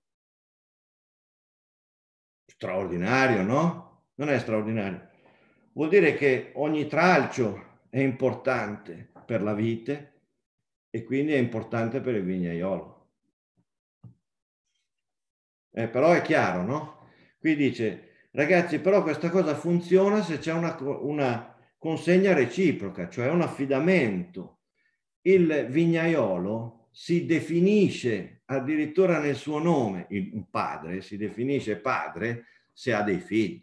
Straordinario, no? Non è straordinario. Vuol dire che ogni tralcio è importante per la vite e quindi è importante per il vignaiolo. Eh, però è chiaro, no? Qui dice, ragazzi, però questa cosa funziona se c'è una, una consegna reciproca, cioè un affidamento. Il vignaiolo si definisce addirittura nel suo nome, un padre si definisce padre se ha dei figli.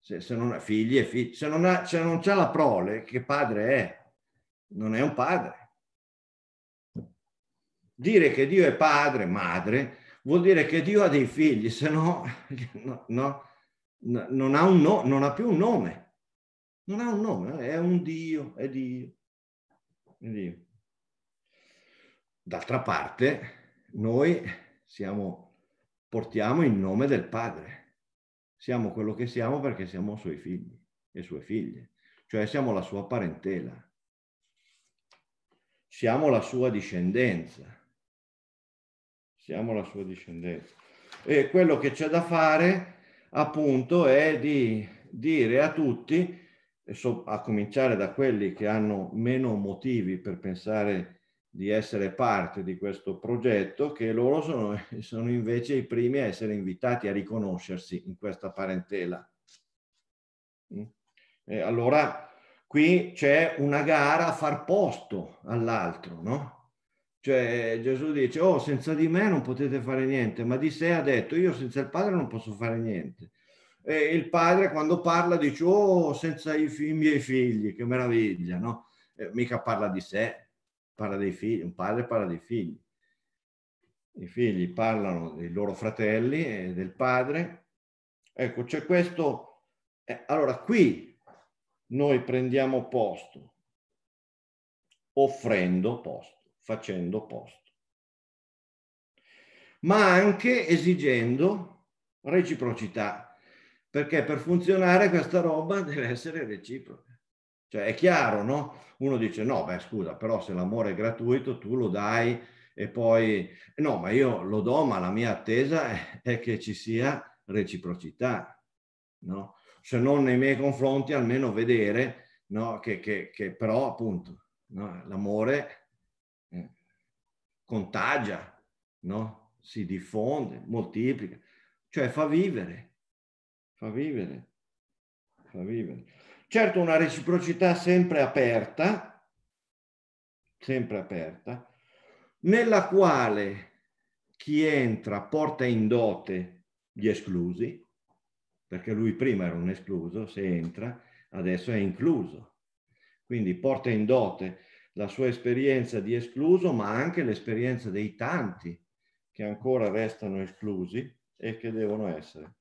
Se, se non ha figli e figli, se non ha, se non c'ha la prole, che padre è? Non è un padre. Dire che Dio è padre, madre, vuol dire che Dio ha dei figli, se no, [laughs] no, no non, ha no, non ha più un nome. Non ha un nome, è un Dio, è Dio. È Dio. D'altra parte, noi siamo, portiamo il nome del Padre. Siamo quello che siamo perché siamo suoi figli e sue figlie, cioè siamo la sua parentela. Siamo la sua discendenza siamo la sua discendenza. E quello che c'è da fare appunto è di dire a tutti, a cominciare da quelli che hanno meno motivi per pensare di essere parte di questo progetto, che loro sono, [laughs] sono invece i primi a essere invitati a riconoscersi in questa parentela. Mm. E allora qui c'è una gara a far posto all'altro, no? Cioè Gesù dice, oh, senza di me non potete fare niente, ma di sé ha detto, io senza il Padre non posso fare niente. E il padre quando parla dice, oh, senza i, i miei figli, che meraviglia, no? Eh, mica parla di sé, parla dei figli, un padre parla dei figli. I figli parlano dei loro fratelli e del padre. Ecco, c'è questo. Eh, allora, qui noi prendiamo posto, offrendo posto, facendo posto, ma anche esigendo reciprocità, perché per funzionare questa roba deve essere reciproca. Cioè è chiaro, no? Uno dice no, beh scusa, però se l'amore è gratuito tu lo dai e poi no, ma io lo do, ma la mia attesa è, è che ci sia reciprocità, no? Se non nei miei confronti, almeno vedere no? che, che, che però appunto no? l'amore eh, contagia, no? si diffonde, moltiplica, cioè fa vivere, fa vivere, fa vivere. Certo una reciprocità sempre aperta, sempre aperta, nella quale chi entra porta in dote gli esclusi, perché lui prima era un escluso, se entra, adesso è incluso. Quindi porta in dote la sua esperienza di escluso, ma anche l'esperienza dei tanti che ancora restano esclusi e che devono essere,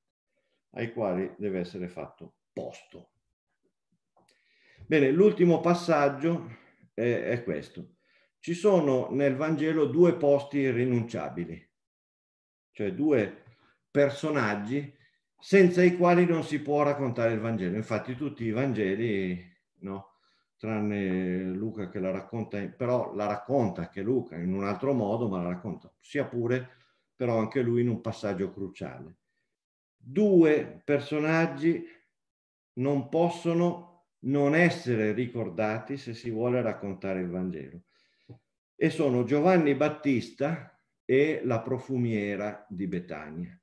ai quali deve essere fatto posto. Bene, l'ultimo passaggio è, è questo. Ci sono nel Vangelo due posti irrinunciabili, cioè due personaggi senza i quali non si può raccontare il Vangelo. Infatti tutti i Vangeli, no, tranne Luca che la racconta, però la racconta anche Luca in un altro modo, ma la racconta sia pure però anche lui in un passaggio cruciale. Due personaggi non possono non essere ricordati se si vuole raccontare il Vangelo. E sono Giovanni Battista e la profumiera di Betania.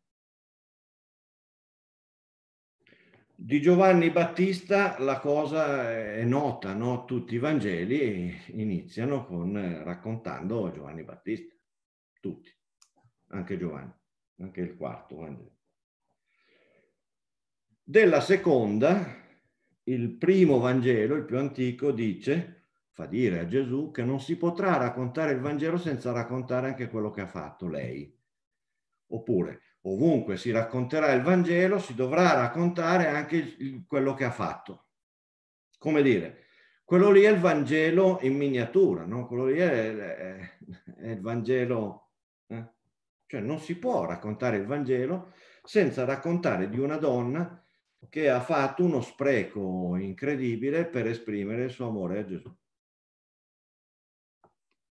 Di Giovanni Battista la cosa è nota, no? tutti i Vangeli iniziano con raccontando Giovanni Battista, tutti, anche Giovanni, anche il quarto Vangelo. Della seconda, il primo Vangelo, il più antico, dice, fa dire a Gesù che non si potrà raccontare il Vangelo senza raccontare anche quello che ha fatto lei. Oppure, ovunque si racconterà il Vangelo, si dovrà raccontare anche quello che ha fatto. Come dire, quello lì è il Vangelo in miniatura, no? quello lì è, è, è il Vangelo. Eh? Cioè non si può raccontare il Vangelo senza raccontare di una donna che ha fatto uno spreco incredibile per esprimere il suo amore a Gesù.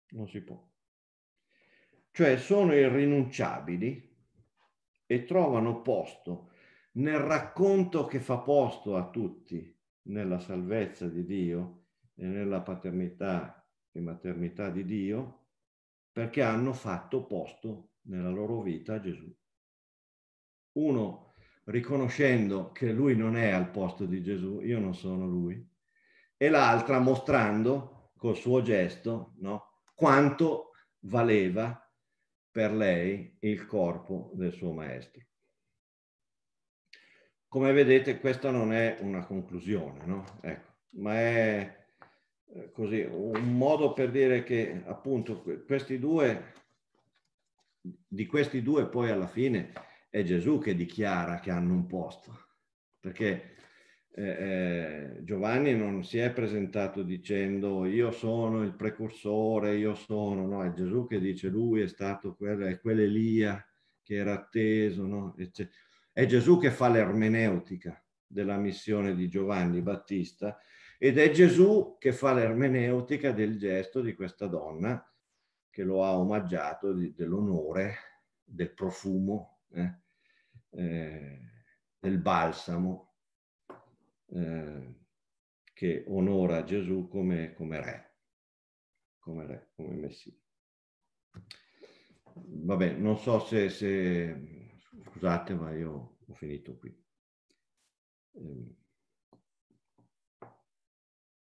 Non si può. Cioè sono irrinunciabili e trovano posto nel racconto che fa posto a tutti nella salvezza di Dio e nella paternità e maternità di Dio, perché hanno fatto posto nella loro vita a Gesù. Uno riconoscendo che lui non è al posto di Gesù, io non sono lui, e l'altra mostrando col suo gesto no, quanto valeva per lei il corpo del suo maestro. Come vedete questa non è una conclusione, no? ecco, ma è eh, così un modo per dire che appunto questi due, di questi due poi alla fine è Gesù che dichiara che hanno un posto, perché eh, eh, Giovanni non si è presentato dicendo io sono il precursore, io sono, no, è Gesù che dice lui è stato quel, è quell'Elia che era atteso, no? È Gesù che fa l'ermeneutica della missione di Giovanni Battista ed è Gesù che fa l'ermeneutica del gesto di questa donna che lo ha omaggiato dell'onore, del profumo eh, eh, del balsamo eh, che onora Gesù come, come re, come re, come Messia. Vabbè, non so se, se... scusate, ma io ho finito qui. Eh,